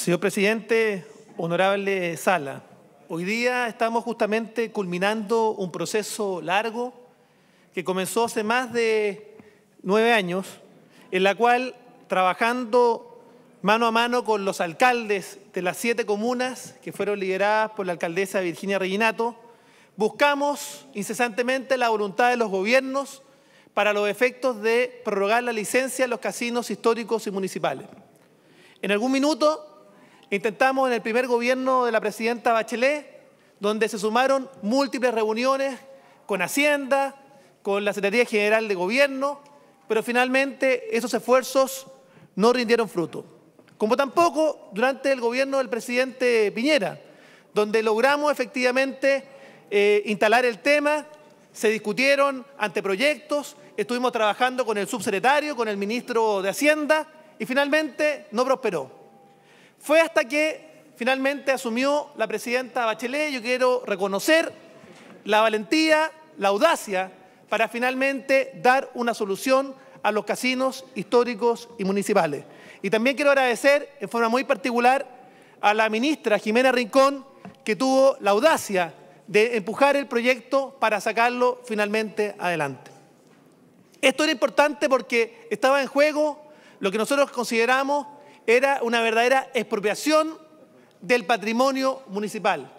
Señor presidente, honorable Sala, hoy día estamos justamente culminando un proceso largo que comenzó hace más de nueve años, en la cual, trabajando mano a mano con los alcaldes de las siete comunas que fueron lideradas por la alcaldesa Virginia Reginato, buscamos incesantemente la voluntad de los gobiernos para los efectos de prorrogar la licencia en los casinos históricos y municipales. En algún minuto intentamos en el primer gobierno de la presidenta Bachelet, donde se sumaron múltiples reuniones con Hacienda, con la Secretaría General de Gobierno, pero finalmente esos esfuerzos no rindieron fruto. Como tampoco durante el gobierno del presidente Piñera, donde logramos efectivamente eh, instalar el tema, se discutieron anteproyectos, estuvimos trabajando con el subsecretario, con el ministro de Hacienda y finalmente no prosperó. Fue hasta que finalmente asumió la presidenta Bachelet, yo quiero reconocer la valentía, la audacia para finalmente dar una solución a los casinos históricos y municipales. Y también quiero agradecer en forma muy particular a la ministra Jimena Rincón, que tuvo la audacia de empujar el proyecto para sacarlo finalmente adelante. Esto era importante porque estaba en juego lo que nosotros consideramos era una verdadera expropiación del patrimonio municipal.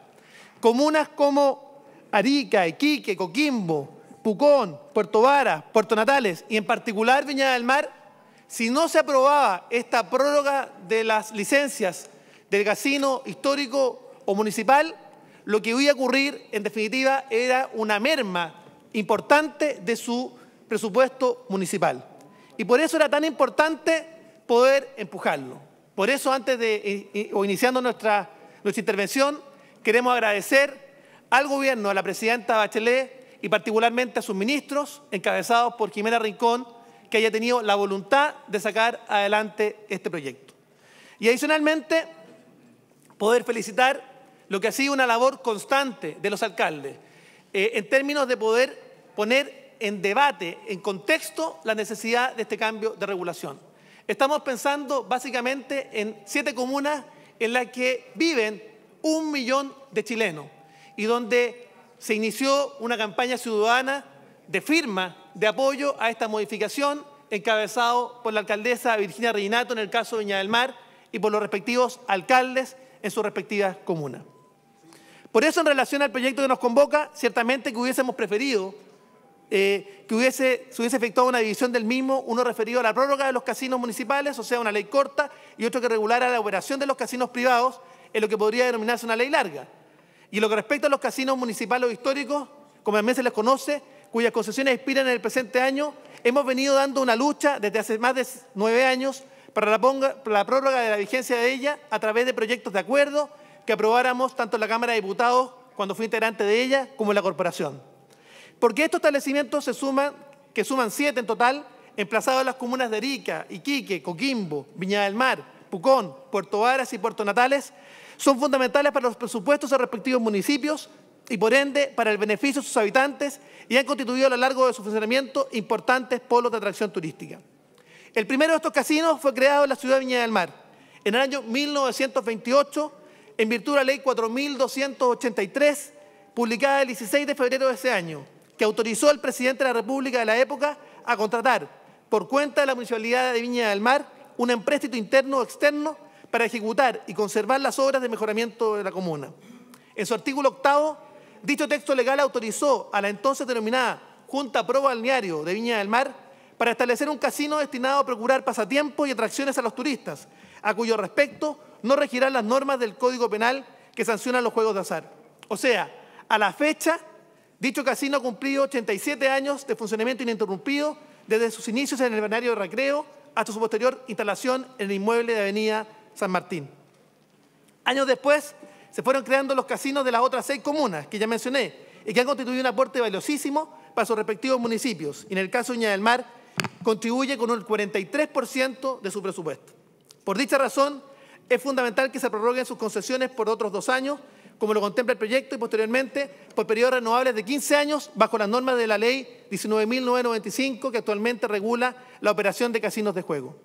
Comunas como Arica, Iquique, Coquimbo, Pucón, Puerto Vara, Puerto Natales y en particular Viña del Mar, si no se aprobaba esta prórroga de las licencias del casino histórico o municipal, lo que iba a ocurrir en definitiva era una merma importante de su presupuesto municipal. Y por eso era tan importante poder empujarlo. Por eso, antes de o iniciando nuestra, nuestra intervención, queremos agradecer al gobierno, a la presidenta Bachelet y particularmente a sus ministros, encabezados por Jimena Rincón, que haya tenido la voluntad de sacar adelante este proyecto. Y adicionalmente, poder felicitar lo que ha sido una labor constante de los alcaldes, eh, en términos de poder poner en debate, en contexto, la necesidad de este cambio de regulación. Estamos pensando básicamente en siete comunas en las que viven un millón de chilenos y donde se inició una campaña ciudadana de firma de apoyo a esta modificación encabezado por la alcaldesa Virginia Reinato en el caso de Viña del Mar y por los respectivos alcaldes en sus respectivas comunas. Por eso, en relación al proyecto que nos convoca, ciertamente que hubiésemos preferido eh, que hubiese, se hubiese efectuado una división del mismo, uno referido a la prórroga de los casinos municipales, o sea, una ley corta, y otro que regulara la operación de los casinos privados, en lo que podría denominarse una ley larga. Y lo que respecta a los casinos municipales o históricos, como también se les conoce, cuyas concesiones expiran en el presente año, hemos venido dando una lucha desde hace más de nueve años para la, para la prórroga de la vigencia de ella a través de proyectos de acuerdo que aprobáramos tanto en la Cámara de Diputados, cuando fui integrante de ella, como en la corporación. Porque estos establecimientos se suman, que suman siete en total, emplazados en las comunas de Arica, Iquique, Coquimbo, Viña del Mar, Pucón, Puerto Varas y Puerto Natales, son fundamentales para los presupuestos de respectivos municipios y por ende para el beneficio de sus habitantes y han constituido a lo largo de su funcionamiento importantes polos de atracción turística. El primero de estos casinos fue creado en la ciudad de Viña del Mar en el año 1928 en virtud de la ley 4283, publicada el 16 de febrero de ese año, que autorizó al presidente de la República de la época a contratar por cuenta de la Municipalidad de Viña del Mar un empréstito interno o externo para ejecutar y conservar las obras de mejoramiento de la comuna. En su artículo octavo, dicho texto legal autorizó a la entonces denominada Junta Pro Balneario de Viña del Mar para establecer un casino destinado a procurar pasatiempos y atracciones a los turistas, a cuyo respecto no regirán las normas del Código Penal que sancionan los juegos de azar. O sea, a la fecha, dicho casino ha cumplido 87 años de funcionamiento ininterrumpido desde sus inicios en el balneario de recreo hasta su posterior instalación en el inmueble de Avenida San Martín. Años después, se fueron creando los casinos de las otras seis comunas que ya mencioné y que han constituido un aporte valiosísimo para sus respectivos municipios. Y en el caso de Uña del Mar, contribuye con un 43% de su presupuesto. Por dicha razón, es fundamental que se prorroguen sus concesiones por otros dos años, como lo contempla el proyecto, y posteriormente por periodos renovables de 15 años bajo las normas de la Ley 19.995, que actualmente regula la operación de casinos de juego.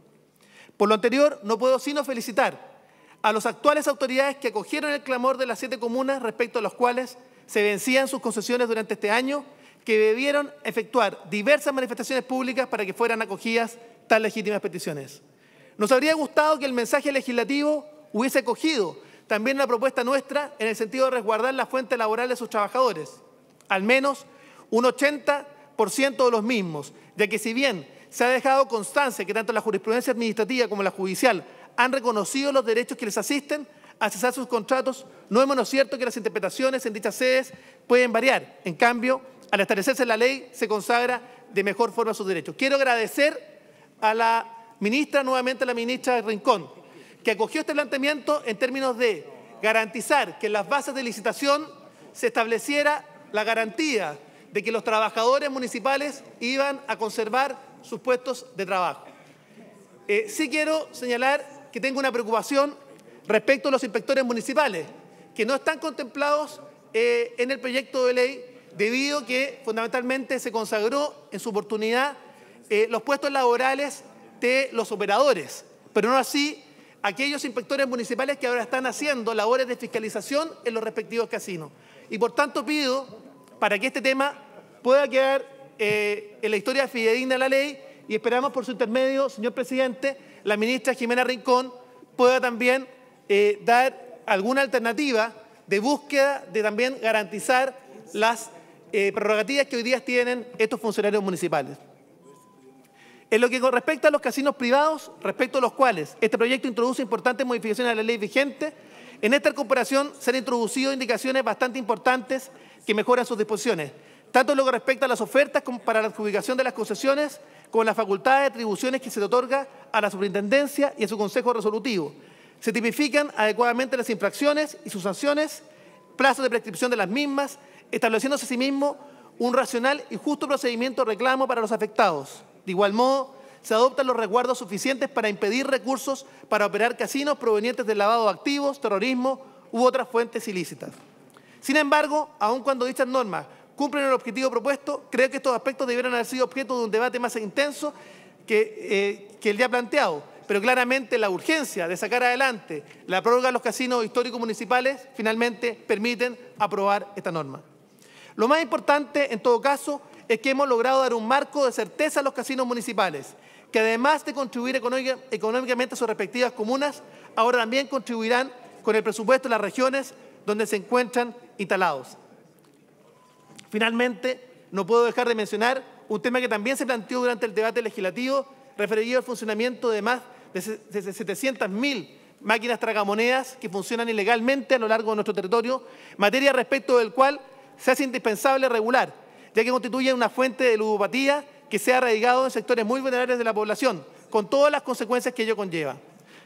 Por lo anterior, no puedo sino felicitar a las actuales autoridades que acogieron el clamor de las siete comunas respecto a los cuales se vencían sus concesiones durante este año, que debieron efectuar diversas manifestaciones públicas para que fueran acogidas tan legítimas peticiones. Nos habría gustado que el mensaje legislativo hubiese acogido también una propuesta nuestra en el sentido de resguardar la fuente laboral de sus trabajadores, al menos un 80% de los mismos, ya que si bien se ha dejado constancia que tanto la jurisprudencia administrativa como la judicial han reconocido los derechos que les asisten a cesar sus contratos, no es menos cierto que las interpretaciones en dichas sedes pueden variar. En cambio, al establecerse la ley, se consagra de mejor forma sus derechos. Quiero agradecer a la ministra, nuevamente a la ministra Rincón, que acogió este planteamiento en términos de garantizar que en las bases de licitación se estableciera la garantía de que los trabajadores municipales iban a conservar sus puestos de trabajo. Eh, sí quiero señalar que tengo una preocupación respecto a los inspectores municipales, que no están contemplados eh, en el proyecto de ley debido a que fundamentalmente se consagró en su oportunidad eh, los puestos laborales de los operadores, pero no así aquellos inspectores municipales que ahora están haciendo labores de fiscalización en los respectivos casinos. Y por tanto pido, para que este tema pueda quedar eh, en la historia fidedigna de la ley, y esperamos por su intermedio, señor presidente, la ministra Jimena Rincón pueda también eh, dar alguna alternativa de búsqueda de también garantizar las eh, prerrogativas que hoy día tienen estos funcionarios municipales. En lo que respecta a los casinos privados, respecto a los cuales este proyecto introduce importantes modificaciones a la ley vigente, en esta incorporación se han introducido indicaciones bastante importantes que mejoran sus disposiciones, tanto en lo que respecta a las ofertas como para la adjudicación de las concesiones, como en la facultad de atribuciones que se le otorga a la superintendencia y a su consejo resolutivo. Se tipifican adecuadamente las infracciones y sus sanciones, plazos de prescripción de las mismas, estableciéndose asimismo un racional y justo procedimiento de reclamo para los afectados. De igual modo, se adoptan los resguardos suficientes para impedir recursos para operar casinos provenientes del lavado de activos, terrorismo u otras fuentes ilícitas. Sin embargo, aun cuando dichas normas cumplen el objetivo propuesto, creo que estos aspectos debieran haber sido objeto de un debate más intenso que, eh, que el ya planteado, pero claramente la urgencia de sacar adelante la prórroga de los casinos históricos municipales finalmente permiten aprobar esta norma. Lo más importante, en todo caso, es que hemos logrado dar un marco de certeza a los casinos municipales, que además de contribuir económicamente a sus respectivas comunas, ahora también contribuirán con el presupuesto de las regiones donde se encuentran instalados. Finalmente, no puedo dejar de mencionar un tema que también se planteó durante el debate legislativo referido al funcionamiento de más de 700.000 máquinas tragamonedas que funcionan ilegalmente a lo largo de nuestro territorio, materia respecto del cual se hace indispensable regular ya que constituye una fuente de ludopatía que se ha arraigado en sectores muy vulnerables de la población, con todas las consecuencias que ello conlleva.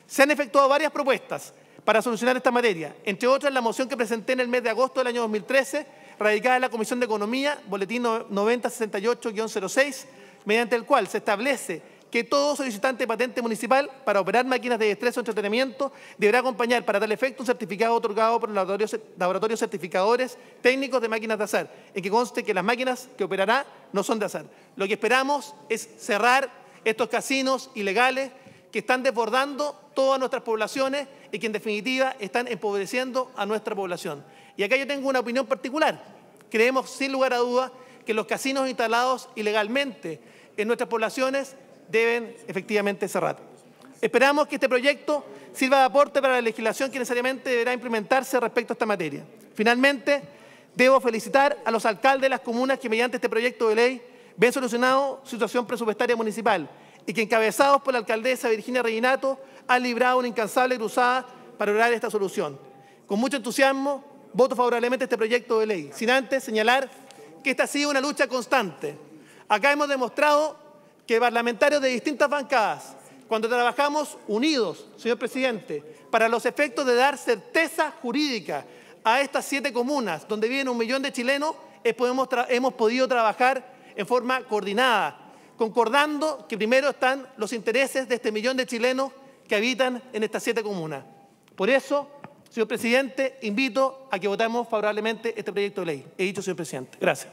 Se han efectuado varias propuestas para solucionar esta materia, entre otras la moción que presenté en el mes de agosto del año 2013, radicada en la Comisión de Economía, boletín 9068-06, mediante el cual se establece que todo solicitante de patente municipal para operar máquinas de estrés o entretenimiento deberá acompañar para tal efecto un certificado otorgado por laboratorios, laboratorios certificadores técnicos de máquinas de azar, en que conste que las máquinas que operará no son de azar. Lo que esperamos es cerrar estos casinos ilegales que están desbordando todas nuestras poblaciones y que en definitiva están empobreciendo a nuestra población. Y acá yo tengo una opinión particular. Creemos sin lugar a dudas que los casinos instalados ilegalmente en nuestras poblaciones deben efectivamente cerrar. Esperamos que este proyecto sirva de aporte para la legislación que necesariamente deberá implementarse respecto a esta materia. Finalmente, debo felicitar a los alcaldes de las comunas que mediante este proyecto de ley ven solucionado situación presupuestaria municipal y que encabezados por la alcaldesa Virginia Reginato han librado una incansable cruzada para lograr esta solución. Con mucho entusiasmo, voto favorablemente a este proyecto de ley, sin antes señalar que esta ha sido una lucha constante. Acá hemos demostrado que parlamentarios de distintas bancadas, cuando trabajamos unidos, señor presidente, para los efectos de dar certeza jurídica a estas siete comunas donde viven un millón de chilenos, hemos podido trabajar en forma coordinada, concordando que primero están los intereses de este millón de chilenos que habitan en estas siete comunas. Por eso, señor presidente, invito a que votemos favorablemente este proyecto de ley. He dicho, señor presidente. Gracias.